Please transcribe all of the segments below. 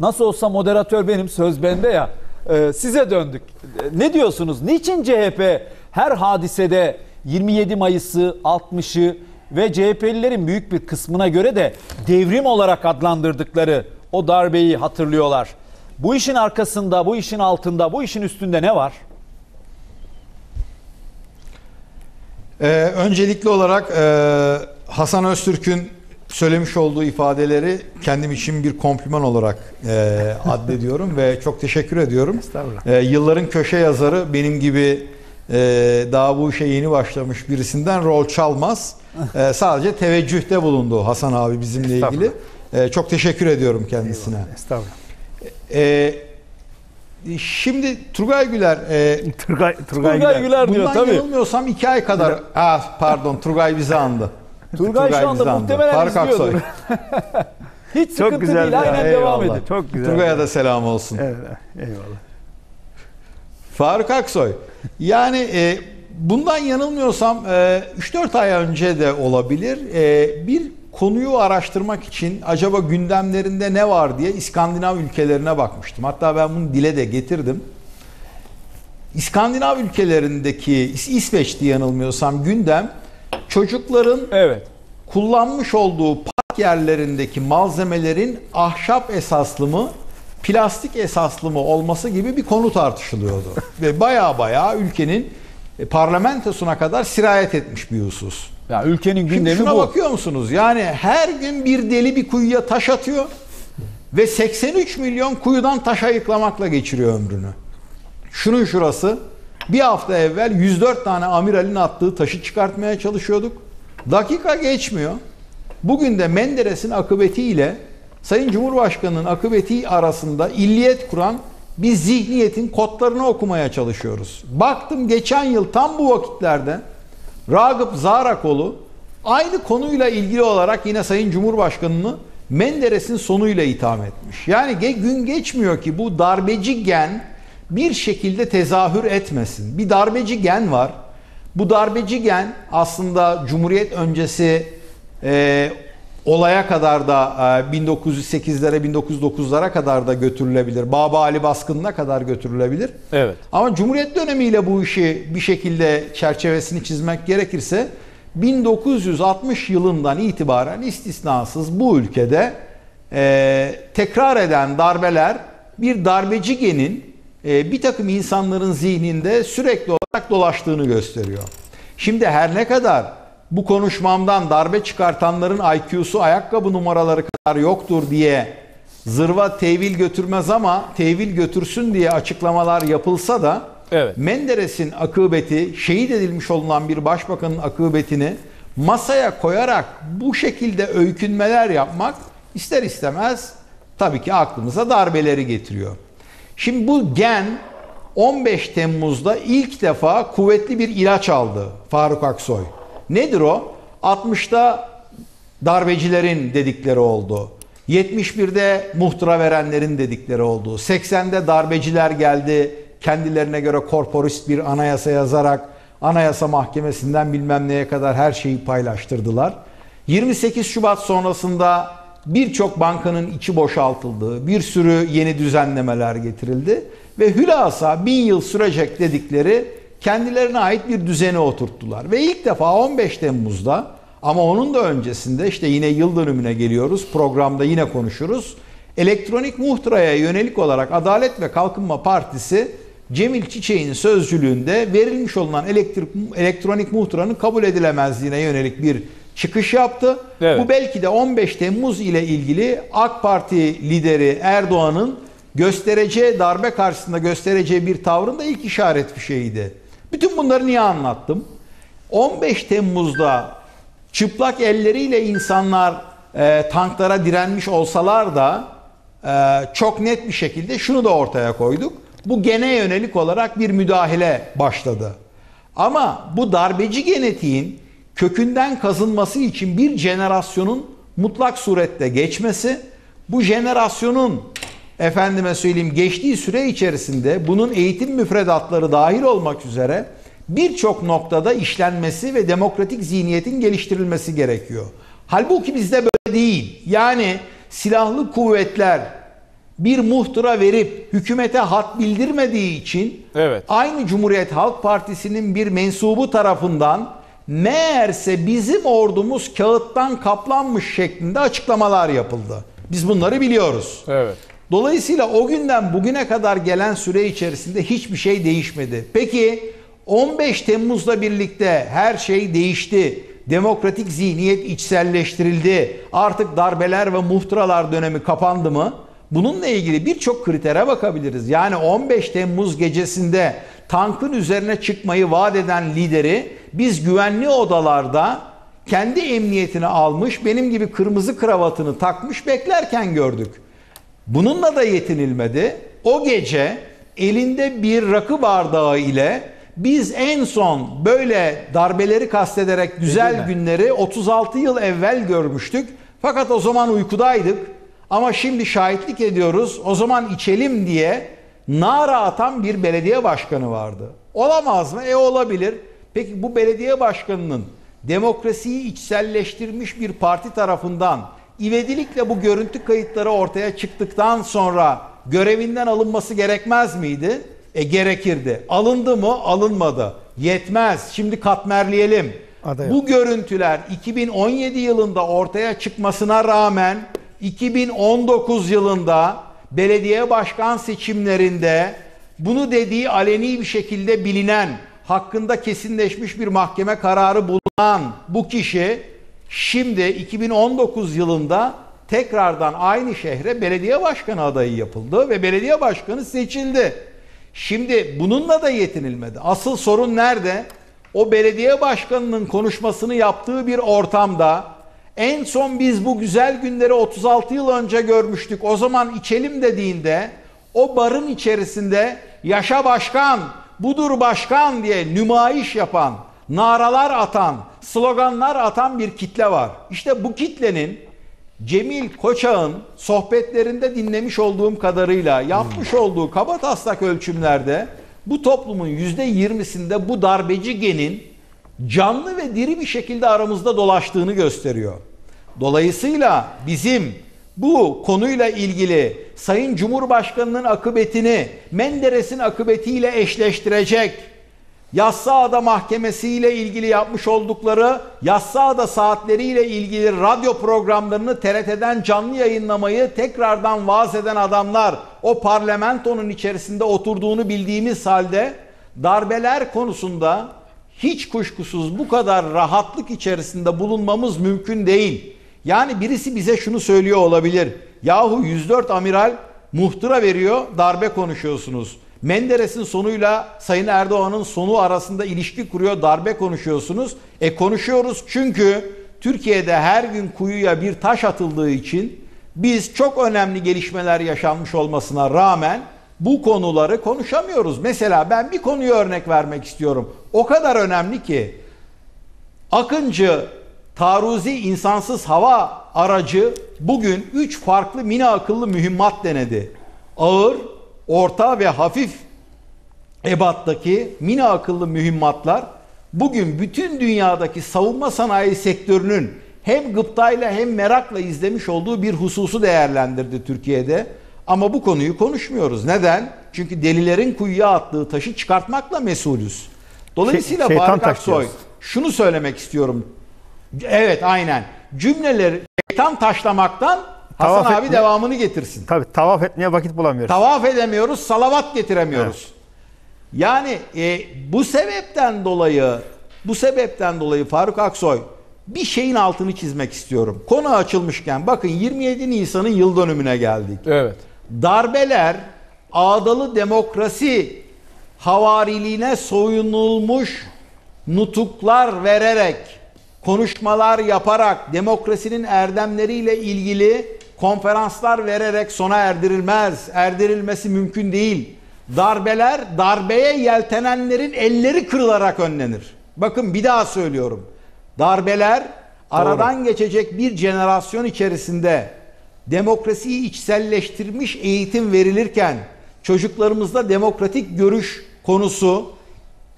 nasıl olsa moderatör benim söz bende ya. Ee, size döndük. Ne diyorsunuz? Niçin CHP her hadisede 27 Mayıs'ı, 60'ı ve CHP'lilerin büyük bir kısmına göre de devrim olarak adlandırdıkları o darbeyi hatırlıyorlar? Bu işin arkasında, bu işin altında, bu işin üstünde ne var? Ee, öncelikli olarak e, Hasan Öztürk'ün söylemiş olduğu ifadeleri kendim için bir kompliman olarak e, addediyorum ve çok teşekkür ediyorum. Estağfurullah. E, yılların köşe yazarı benim gibi e, daha bu işe yeni başlamış birisinden rol çalmaz. E, sadece teveccühte bulundu Hasan abi bizimle ilgili. E, çok teşekkür ediyorum kendisine. Estağfurullah. E, şimdi Turgay Güler e, Turgay, Turgay, Turgay Güler. Güler diyor Bundan tabii. yanılmıyorsam iki ay kadar... Ah, pardon Turgay bizi andı. Turgay şu anda bizi andı. muhtemelen Faruk izliyordur. Aksoy. Hiç sıkıntı Çok güzel. değil. Aynen devam eyvallah. edin. Çok güzel. Turgay'a da selam olsun. Evet, eyvallah. Faruk Aksoy. Yani e, bundan yanılmıyorsam e, 3-4 ay önce de olabilir. E, bir konuyu araştırmak için acaba gündemlerinde ne var diye İskandinav ülkelerine bakmıştım. Hatta ben bunu dile de getirdim. İskandinav ülkelerindeki İs- İsveç'ti yanılmıyorsam gündem çocukların Evet. kullanmış olduğu park yerlerindeki malzemelerin ahşap esaslı mı, plastik esaslı mı olması gibi bir konu tartışılıyordu. Ve baya baya ülkenin e, parlamentosuna kadar sirayet etmiş bir husus. Ya ülkenin Şimdi gündemi şuna bu. bakıyor musunuz? Yani her gün bir deli bir kuyuya taş atıyor ve 83 milyon kuyudan taş ayıklamakla geçiriyor ömrünü. Şunun şurası bir hafta evvel 104 tane amiralin attığı taşı çıkartmaya çalışıyorduk. Dakika geçmiyor. Bugün de Menderes'in akıbetiyle Sayın Cumhurbaşkanı'nın akıbeti arasında illiyet kuran bir zihniyetin kodlarını okumaya çalışıyoruz. Baktım geçen yıl tam bu vakitlerde Ragıp Zarakoğlu aynı konuyla ilgili olarak yine Sayın Cumhurbaşkanı'nı Menderes'in sonuyla itham etmiş. Yani gün geçmiyor ki bu darbeci gen bir şekilde tezahür etmesin. Bir darbeci gen var. Bu darbeci gen aslında Cumhuriyet öncesi e, olaya kadar da e, 1908'lere 1909'lara kadar da götürülebilir. Baba Ali baskınına kadar götürülebilir. Evet. Ama Cumhuriyet dönemiyle bu işi bir şekilde çerçevesini çizmek gerekirse 1960 yılından itibaren istisnasız bu ülkede e, tekrar eden darbeler bir darbeci genin bir takım insanların zihninde sürekli olarak dolaştığını gösteriyor. Şimdi her ne kadar bu konuşmamdan darbe çıkartanların IQ'su ayakkabı numaraları kadar yoktur diye zırva tevil götürmez ama tevil götürsün diye açıklamalar yapılsa da Evet. Menderes'in akıbeti, şehit edilmiş olunan bir başbakanın akıbetini masaya koyarak bu şekilde öykünmeler yapmak ister istemez tabii ki aklımıza darbeleri getiriyor. Şimdi bu gen 15 Temmuz'da ilk defa kuvvetli bir ilaç aldı Faruk Aksoy. Nedir o? 60'ta darbecilerin dedikleri oldu. 71'de muhtıra verenlerin dedikleri oldu. 80'de darbeciler geldi kendilerine göre korporist bir anayasa yazarak anayasa mahkemesinden bilmem neye kadar her şeyi paylaştırdılar. 28 Şubat sonrasında birçok bankanın içi boşaltıldı. Bir sürü yeni düzenlemeler getirildi ve hülasa bin yıl sürecek dedikleri kendilerine ait bir düzeni oturttular. Ve ilk defa 15 Temmuz'da ama onun da öncesinde işte yine yıl dönümüne geliyoruz. Programda yine konuşuruz. Elektronik muhtıraya yönelik olarak Adalet ve Kalkınma Partisi Cemil Çiçek'in sözcülüğünde verilmiş olunan elektrik, elektronik muhtıranın kabul edilemezliğine yönelik bir çıkış yaptı. Evet. Bu belki de 15 Temmuz ile ilgili AK Parti lideri Erdoğan'ın göstereceği darbe karşısında göstereceği bir tavrın da ilk işaret fişeğiydi. Bütün bunları niye anlattım? 15 Temmuz'da çıplak elleriyle insanlar e, tanklara direnmiş olsalar da e, çok net bir şekilde şunu da ortaya koyduk. Bu gene yönelik olarak bir müdahale başladı. Ama bu darbeci genetiğin kökünden kazınması için bir jenerasyonun mutlak surette geçmesi, bu jenerasyonun efendime söyleyeyim geçtiği süre içerisinde bunun eğitim müfredatları dahil olmak üzere birçok noktada işlenmesi ve demokratik zihniyetin geliştirilmesi gerekiyor. Halbuki bizde böyle değil. Yani silahlı kuvvetler bir muhtıra verip hükümete hat bildirmediği için Evet. aynı Cumhuriyet Halk Partisi'nin bir mensubu tarafından meğerse bizim ordumuz kağıttan kaplanmış şeklinde açıklamalar yapıldı. Biz bunları biliyoruz. Evet. Dolayısıyla o günden bugüne kadar gelen süre içerisinde hiçbir şey değişmedi. Peki 15 Temmuz'la birlikte her şey değişti. Demokratik zihniyet içselleştirildi. Artık darbeler ve muhtıralar dönemi kapandı mı? Bununla ilgili birçok kritere bakabiliriz. Yani 15 Temmuz gecesinde tankın üzerine çıkmayı vaat eden lideri biz güvenli odalarda kendi emniyetini almış, benim gibi kırmızı kravatını takmış beklerken gördük. Bununla da yetinilmedi. O gece elinde bir rakı bardağı ile biz en son böyle darbeleri kastederek güzel günleri 36 yıl evvel görmüştük. Fakat o zaman uykudaydık. Ama şimdi şahitlik ediyoruz. O zaman içelim diye nara atan bir belediye başkanı vardı. Olamaz mı? E olabilir. Peki bu belediye başkanının demokrasiyi içselleştirmiş bir parti tarafından ivedilikle bu görüntü kayıtları ortaya çıktıktan sonra görevinden alınması gerekmez miydi? E gerekirdi. Alındı mı? Alınmadı. Yetmez. Şimdi katmerleyelim. Aday Bu görüntüler 2017 yılında ortaya çıkmasına rağmen 2019 yılında belediye başkan seçimlerinde bunu dediği aleni bir şekilde bilinen, hakkında kesinleşmiş bir mahkeme kararı bulunan bu kişi şimdi 2019 yılında tekrardan aynı şehre belediye başkanı adayı yapıldı ve belediye başkanı seçildi. Şimdi bununla da yetinilmedi. Asıl sorun nerede? O belediye başkanının konuşmasını yaptığı bir ortamda en son biz bu güzel günleri 36 yıl önce görmüştük. O zaman içelim dediğinde o barın içerisinde yaşa başkan, budur başkan diye nümayiş yapan, naralar atan, sloganlar atan bir kitle var. İşte bu kitlenin Cemil Koçak'ın sohbetlerinde dinlemiş olduğum kadarıyla yapmış olduğu kaba taslak ölçümlerde bu toplumun %20'sinde bu darbeci genin canlı ve diri bir şekilde aramızda dolaştığını gösteriyor. Dolayısıyla bizim bu konuyla ilgili Sayın Cumhurbaşkanı'nın akıbetini Menderes'in akıbetiyle eşleştirecek Yassıada Mahkemesi ile ilgili yapmış oldukları Yassıada saatleriyle ilgili radyo programlarını TRT'den canlı yayınlamayı tekrardan vaaz eden adamlar o parlamentonun içerisinde oturduğunu bildiğimiz halde darbeler konusunda hiç kuşkusuz bu kadar rahatlık içerisinde bulunmamız mümkün değil. Yani birisi bize şunu söylüyor olabilir. Yahu 104 amiral muhtıra veriyor, darbe konuşuyorsunuz. Menderes'in sonuyla Sayın Erdoğan'ın sonu arasında ilişki kuruyor, darbe konuşuyorsunuz. E konuşuyoruz çünkü Türkiye'de her gün kuyuya bir taş atıldığı için biz çok önemli gelişmeler yaşanmış olmasına rağmen bu konuları konuşamıyoruz. Mesela ben bir konuyu örnek vermek istiyorum. O kadar önemli ki Akıncı taarruzi insansız hava aracı bugün 3 farklı mini akıllı mühimmat denedi. Ağır, orta ve hafif ebattaki mini akıllı mühimmatlar bugün bütün dünyadaki savunma sanayi sektörünün hem gıptayla hem merakla izlemiş olduğu bir hususu değerlendirdi Türkiye'de. Ama bu konuyu konuşmuyoruz. Neden? Çünkü delilerin kuyuya attığı taşı çıkartmakla mesulüz. Dolayısıyla Şey- Faruk Aksoy şunu söylemek istiyorum. Evet aynen. Cümleleri şeytan taşlamaktan Hasan Tavaf abi etme. devamını getirsin. Tabii tavaf etmeye vakit bulamıyoruz. Tavaf edemiyoruz, salavat getiremiyoruz. Yani e, bu sebepten dolayı bu sebepten dolayı Faruk Aksoy bir şeyin altını çizmek istiyorum. Konu açılmışken bakın 27 Nisan'ın yıl dönümüne geldik. Evet. Darbeler ağdalı demokrasi havariliğine soyunulmuş nutuklar vererek, konuşmalar yaparak, demokrasinin erdemleriyle ilgili konferanslar vererek sona erdirilmez. Erdirilmesi mümkün değil. Darbeler darbeye yeltenenlerin elleri kırılarak önlenir. Bakın bir daha söylüyorum. Darbeler aradan geçecek bir jenerasyon içerisinde demokrasiyi içselleştirmiş eğitim verilirken çocuklarımızda demokratik görüş konusu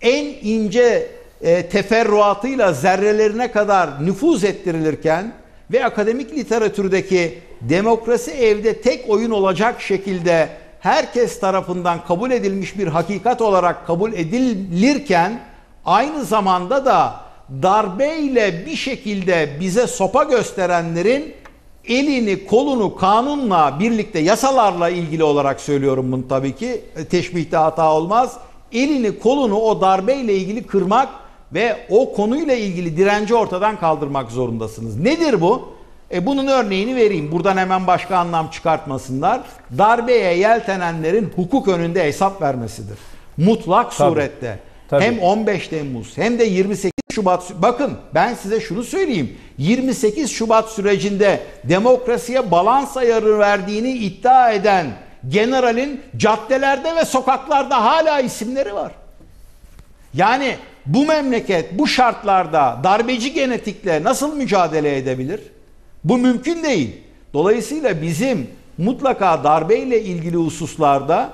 en ince e, teferruatıyla zerrelerine kadar nüfuz ettirilirken ve akademik literatürdeki demokrasi evde tek oyun olacak şekilde herkes tarafından kabul edilmiş bir hakikat olarak kabul edilirken aynı zamanda da darbeyle bir şekilde bize sopa gösterenlerin elini kolunu kanunla birlikte yasalarla ilgili olarak söylüyorum bunu tabii ki E, teşbihte hata olmaz. Elini kolunu o darbeyle ilgili kırmak ve o konuyla ilgili direnci ortadan kaldırmak zorundasınız. Nedir bu? E bunun örneğini vereyim. Buradan hemen başka anlam çıkartmasınlar. Darbeye yeltenenlerin hukuk önünde hesap vermesidir. Mutlak Tabii. surette. Tabii. Hem 15 Temmuz hem de 28 Şubat bakın ben size şunu söyleyeyim 28 Şubat sürecinde demokrasiye balans ayarı verdiğini iddia eden generalin caddelerde ve sokaklarda hala isimleri var. Yani bu memleket bu şartlarda darbeci genetikle nasıl mücadele edebilir? Bu mümkün değil. Dolayısıyla bizim mutlaka darbeyle ilgili hususlarda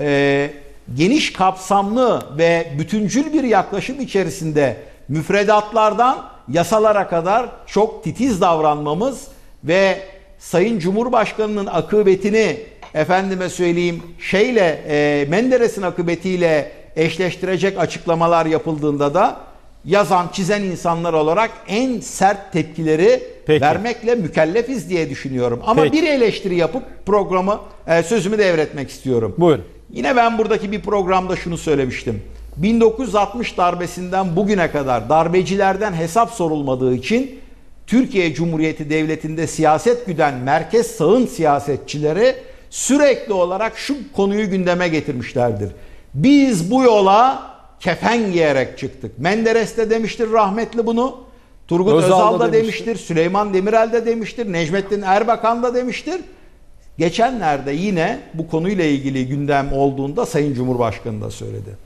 e, geniş kapsamlı ve bütüncül bir yaklaşım içerisinde müfredatlardan yasalara kadar çok titiz davranmamız ve Sayın Cumhurbaşkanı'nın akıbetini efendime söyleyeyim şeyle e, Menderes'in akıbetiyle eşleştirecek açıklamalar yapıldığında da yazan çizen insanlar olarak en sert tepkileri Peki. vermekle mükellefiz diye düşünüyorum. Ama Peki. bir eleştiri yapıp programı e, sözümü devretmek istiyorum. Buyurun. Yine ben buradaki bir programda şunu söylemiştim. 1960 darbesinden bugüne kadar darbecilerden hesap sorulmadığı için Türkiye Cumhuriyeti Devleti'nde siyaset güden merkez sağın siyasetçileri sürekli olarak şu konuyu gündeme getirmişlerdir. Biz bu yola kefen giyerek çıktık. Menderes de demiştir rahmetli bunu. Turgut Özal Özal, da demiştir. demiştir. Süleyman Demirel de demiştir. Necmettin Erbakan da demiştir. Geçenlerde yine bu konuyla ilgili gündem olduğunda Sayın Cumhurbaşkanı da söyledi.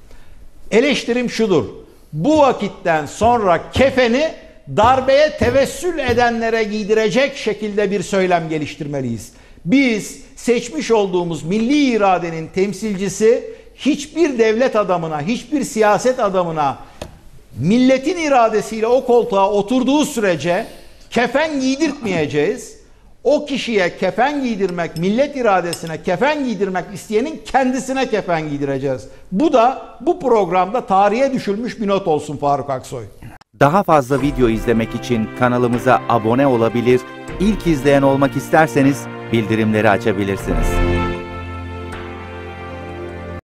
Eleştirim şudur. Bu vakitten sonra kefeni darbeye tevessül edenlere giydirecek şekilde bir söylem geliştirmeliyiz. Biz seçmiş olduğumuz milli iradenin temsilcisi hiçbir devlet adamına, hiçbir siyaset adamına milletin iradesiyle o koltuğa oturduğu sürece kefen giydirtmeyeceğiz. O kişiye kefen giydirmek, millet iradesine kefen giydirmek isteyenin kendisine kefen giydireceğiz. Bu da bu programda tarihe düşülmüş bir not olsun Faruk Aksoy. Daha fazla video izlemek için kanalımıza abone olabilir, ilk izleyen olmak isterseniz bildirimleri açabilirsiniz.